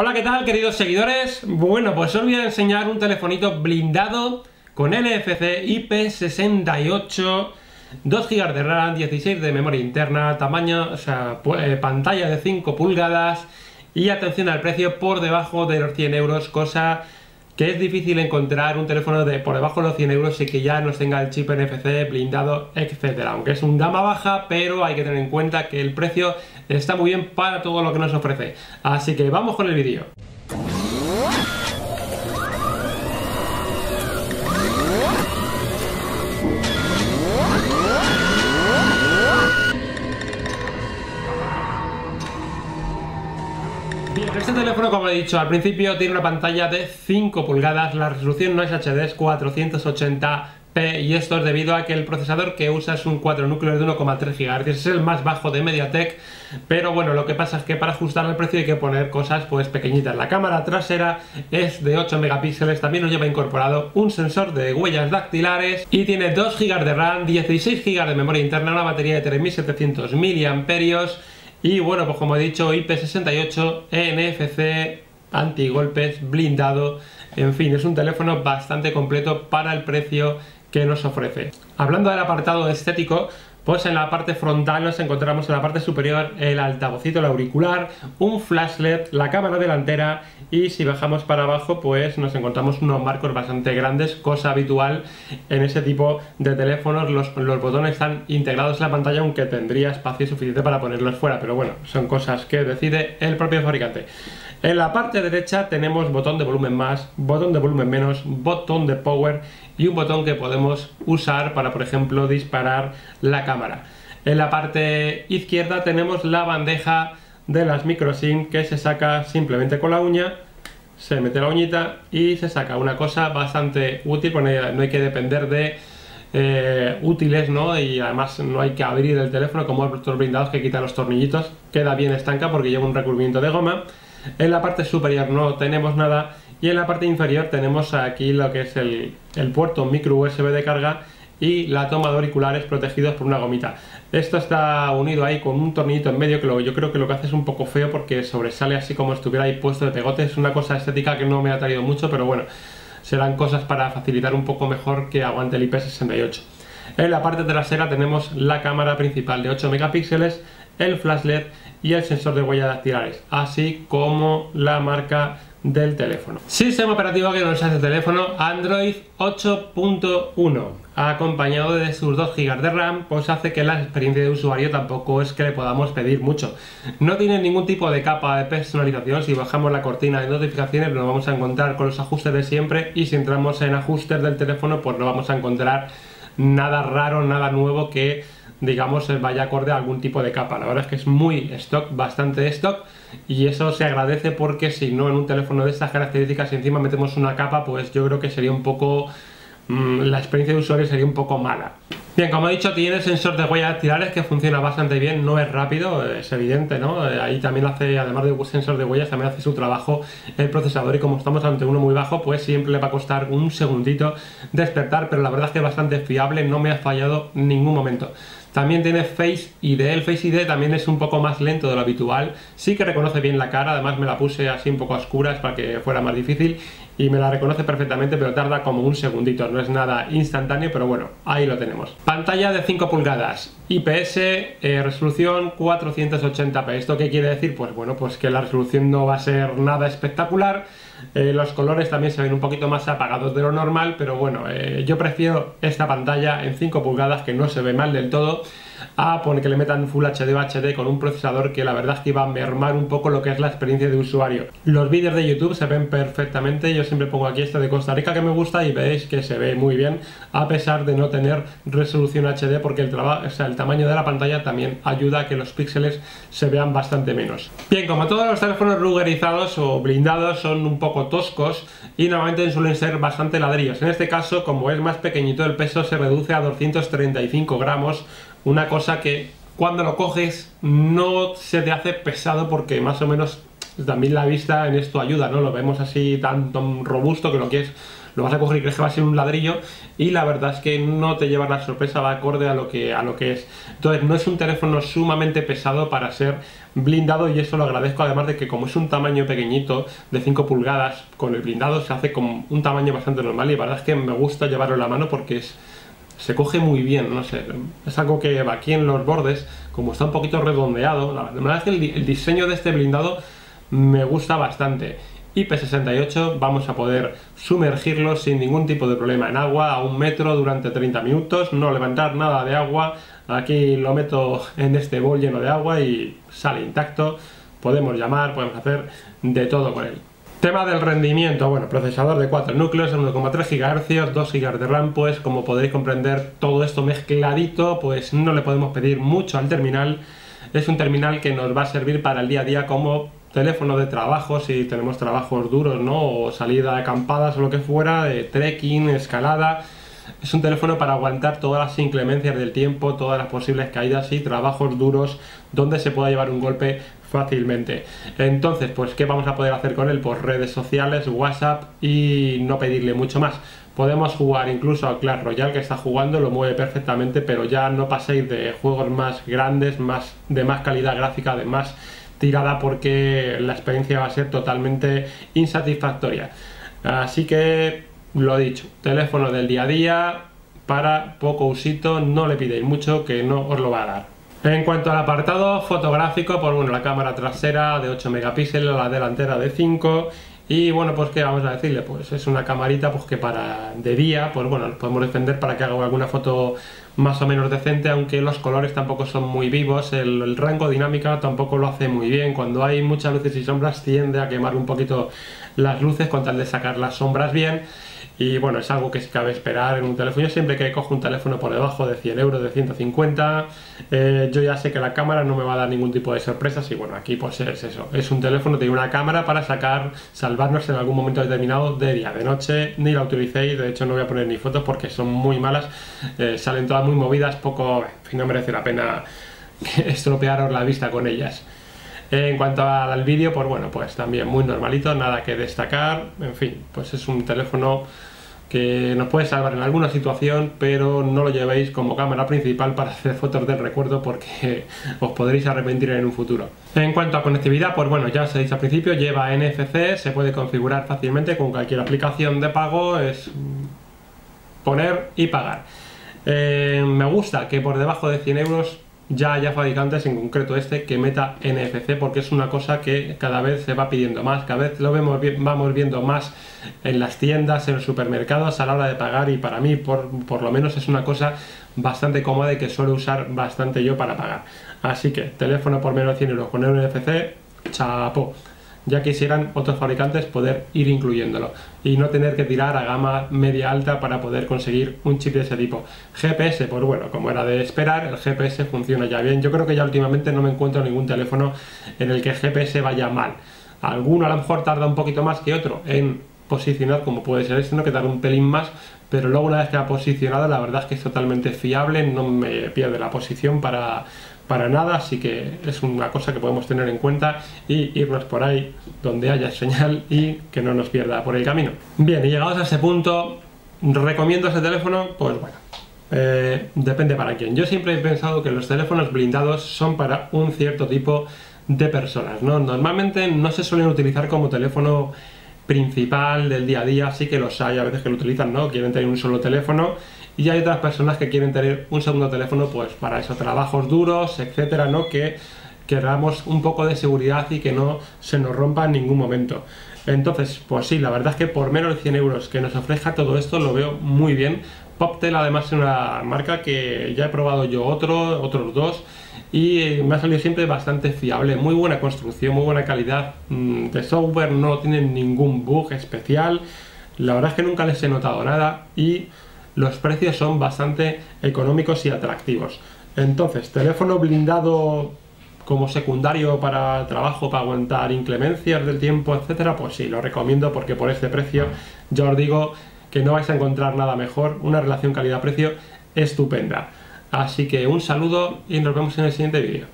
Hola, ¿qué tal queridos seguidores? Bueno, pues os voy a enseñar un telefonito blindado con NFC IP68, 2 GB de RAM, 16 de memoria interna, tamaño, o sea, eh, pantalla de 5 pulgadas y atención al precio por debajo de los 100 euros, cosa que es difícil encontrar un teléfono de por debajo de los 100 euros y que ya nos tenga el chip NFC blindado, etcétera. Aunque es un gama baja, pero hay que tener en cuenta que el precio está muy bien para todo lo que nos ofrece. Así que vamos con el vídeo. Este teléfono, como he dicho al principio, tiene una pantalla de 5 pulgadas, la resolución no es HD, es 480p y esto es debido a que el procesador que usa es un 4 núcleos de 1,3 GHz, es el más bajo de MediaTek, pero bueno, lo que pasa es que para ajustar el precio hay que poner cosas pues pequeñitas. La cámara trasera es de 8 megapíxeles, también nos lleva incorporado un sensor de huellas dactilares y tiene 2 GB de RAM, 16 GB de memoria interna, una batería de 3700 mAh y bueno, pues como he dicho, IP68, NFC, antigolpes, blindado, en fin, es un teléfono bastante completo para el precio que nos ofrece. Hablando del apartado estético, pues en la parte frontal nos encontramos en la parte superior el altavocito, el auricular, un flash LED, la cámara delantera y si bajamos para abajo pues nos encontramos unos marcos bastante grandes, cosa habitual en ese tipo de teléfonos. Los, los botones están integrados en la pantalla aunque tendría espacio suficiente para ponerlos fuera, pero bueno, son cosas que decide el propio fabricante. En la parte derecha tenemos botón de volumen más, botón de volumen menos, botón de power y un botón que podemos usar para, por ejemplo, disparar la cámara. En la parte izquierda tenemos la bandeja de las micro SIM que se saca simplemente con la uña, se mete la uñita y se saca una cosa bastante útil, porque no hay que depender de eh, útiles, ¿no? Y además no hay que abrir el teléfono como otros blindados que quitan los tornillitos, queda bien estanca porque lleva un recubrimiento de goma. En la parte superior no tenemos nada y en la parte inferior tenemos aquí lo que es el, puerto micro USB de carga y la toma de auriculares protegidos por una gomita. Esto está unido ahí con un tornillito en medio que lo, yo creo que lo que hace es un poco feo porque sobresale así como estuviera ahí puesto de pegote. Es una cosa estética que no me ha traído mucho, pero bueno, serán cosas para facilitar un poco mejor que aguante el IP68. En la parte trasera tenemos la cámara principal de 8 megapíxeles, el flash LED y el sensor de huellas dactilares, así como la marca del teléfono. Sistema operativo que nos hace el teléfono Android 8.1 acompañado de sus 2 GB de RAM pues hace que la experiencia de usuario tampoco es que le podamos pedir mucho. No tiene ningún tipo de capa de personalización, si bajamos la cortina de notificaciones nos vamos a encontrar con los ajustes de siempre y si entramos en ajustes del teléfono pues no vamos a encontrar nada raro, nada nuevo que digamos vaya acorde a algún tipo de capa. La verdad es que es muy stock, bastante stock y eso se agradece porque si no en un teléfono de estas características y encima metemos una capa pues yo creo que sería un poco mm, la experiencia de usuario sería un poco mala. Bien como he dicho tiene sensor de huellas dactilares que funciona bastante bien no es rápido es evidente no eh, ahí también hace además de sensor de huellas también hace su trabajo el procesador y como estamos ante uno muy bajo pues siempre le va a costar un segundito despertar pero la verdad es que es bastante fiable no me ha fallado en ningún momento también tiene Face ID, el Face ID también es un poco más lento de lo habitual, sí que reconoce bien la cara, además me la puse así un poco a oscuras para que fuera más difícil y me la reconoce perfectamente, pero tarda como un segundito, no es nada instantáneo, pero bueno, ahí lo tenemos. Pantalla de 5 pulgadas, IPS, eh, resolución 480p. ¿Esto qué quiere decir? Pues bueno, pues que la resolución no va a ser nada espectacular, eh, los colores también se ven un poquito más apagados de lo normal, pero bueno, eh, yo prefiero esta pantalla en 5 pulgadas que no se ve mal del todo a poner que le metan Full HD o HD con un procesador que la verdad es que iba a mermar un poco lo que es la experiencia de usuario. Los vídeos de YouTube se ven perfectamente, yo siempre pongo aquí este de Costa Rica que me gusta y veis que se ve muy bien a pesar de no tener resolución HD porque el, el tamaño de la pantalla también ayuda a que los píxeles se vean bastante menos. Bien, como todos los teléfonos rugerizados o blindados son un poco toscos y normalmente suelen ser bastante ladrillos. En este caso, como es más pequeñito, el peso se reduce a 235 gramos una cosa que cuando lo coges no se te hace pesado porque más o menos también la vista en esto ayuda, ¿no? Lo vemos así tan, robusto que lo que es lo vas a coger y crees que va a ser un ladrillo y la verdad es que no te llevas la sorpresa, va acorde a lo que, a lo que es. Entonces no es un teléfono sumamente pesado para ser blindado y eso lo agradezco además de que como es un tamaño pequeñito de 5 pulgadas, con el blindado se hace con un tamaño bastante normal y la verdad es que me gusta llevarlo en la mano porque es se coge muy bien, no sé, es algo que aquí en los bordes, como está un poquito redondeado, la verdad es que el, el diseño de este blindado me gusta bastante. IP68 vamos a poder sumergirlo sin ningún tipo de problema en agua a un metro durante 30 minutos, no levantar nada de agua, aquí lo meto en este bol lleno de agua y sale intacto, podemos llamar, podemos hacer de todo con él. Tema del rendimiento, bueno, procesador de 4 núcleos, 1,3 GHz, 2 GB de RAM, pues como podéis comprender todo esto mezcladito, pues no le podemos pedir mucho al terminal, es un terminal que nos va a servir para el día a día como teléfono de trabajo, si tenemos trabajos duros, ¿no? O salida de acampadas o lo que fuera, de trekking, escalada. Es un teléfono para aguantar todas las inclemencias del tiempo, todas las posibles caídas y trabajos duros donde se pueda llevar un golpe fácilmente. Entonces, pues, ¿qué vamos a poder hacer con él? Pues redes sociales, WhatsApp y no pedirle mucho más. Podemos jugar incluso a Clash Royale que está jugando, lo mueve perfectamente, pero ya no paséis de juegos más grandes, más de más calidad gráfica, de más tirada porque la experiencia va a ser totalmente insatisfactoria. Así que, lo dicho, teléfono del día a día, para poco usito, no le pidéis mucho que no os lo va a dar. En cuanto al apartado fotográfico, pues bueno, la cámara trasera de 8 megapíxeles, la delantera de 5 y bueno, pues qué vamos a decirle, pues es una camarita pues que para de día, pues bueno, podemos defender para que haga alguna foto más o menos decente, aunque los colores tampoco son muy vivos, el, rango dinámica tampoco lo hace muy bien, cuando hay muchas luces y sombras tiende a quemar un poquito las luces con tal de sacar las sombras bien y bueno, es algo que cabe esperar en un teléfono. Yo siempre que cojo un teléfono por debajo de 100 euros, de 150, eh, yo ya sé que la cámara no me va a dar ningún tipo de sorpresas y bueno, aquí pues es eso, es un teléfono, tiene una cámara para sacar, salvarnos en algún momento determinado de día, de noche, ni la utilicéis, de hecho no voy a poner ni fotos porque son muy malas, eh, salen todas muy movidas, poco, en fin, no merece la pena estropearos la vista con ellas. En cuanto al vídeo, pues bueno, pues también muy normalito, nada que destacar, en fin, pues es un teléfono que nos puede salvar en alguna situación, pero no lo llevéis como cámara principal para hacer fotos del recuerdo porque os podréis arrepentir en un futuro. En cuanto a conectividad, pues bueno, ya os he dicho al principio, lleva NFC, se puede configurar fácilmente con cualquier aplicación de pago, es poner y pagar. Eh, me gusta que por debajo de 100 euros ya haya fabricantes, en concreto este, que meta NFC porque es una cosa que cada vez se va pidiendo más, cada vez lo vemos, vamos viendo más en las tiendas, en los supermercados a la hora de pagar y para mí por, por lo menos es una cosa bastante cómoda y que suelo usar bastante yo para pagar. Así que teléfono por menos de 100 euros con NFC, chapo ya quisieran otros fabricantes poder ir incluyéndolo y no tener que tirar a gama media alta para poder conseguir un chip de ese tipo. GPS, pues bueno, como era de esperar, el GPS funciona ya bien. Yo creo que ya últimamente no me encuentro ningún teléfono en el que el GPS vaya mal. Alguno a lo mejor tarda un poquito más que otro en posicionar, como puede ser este, ¿no? que un pelín más, pero luego una vez que ha posicionado, la verdad es que es totalmente fiable, no me pierde la posición para, para nada, así que es una cosa que podemos tener en cuenta y irnos por ahí donde haya señal y que no nos pierda por el camino. Bien, y llegados a ese punto, ¿recomiendo ese teléfono? Pues bueno, eh, depende para quién. Yo siempre he pensado que los teléfonos blindados son para un cierto tipo de personas, ¿no? Normalmente no se suelen utilizar como teléfono principal del día a día, sí que los hay a veces que lo utilizan, ¿no? Quieren tener un solo teléfono y hay otras personas que quieren tener un segundo teléfono pues para esos trabajos duros, etcétera, ¿no? Que queramos un poco de seguridad y que no se nos rompa en ningún momento. Entonces, pues sí, la verdad es que por menos de 100 euros que nos ofrezca todo esto lo veo muy bien. Poptel además es una marca que ya he probado yo otro, otros dos y me ha salido siempre bastante fiable, muy buena construcción, muy buena calidad mm, de software, no tienen ningún bug especial, la verdad es que nunca les he notado nada y los precios son bastante económicos y atractivos. Entonces, teléfono blindado como secundario para trabajo, para aguantar inclemencias del tiempo, etcétera, pues sí, lo recomiendo porque por este precio ya os digo que no vais a encontrar nada mejor, una relación calidad-precio estupenda. Así que un saludo y nos vemos en el siguiente vídeo.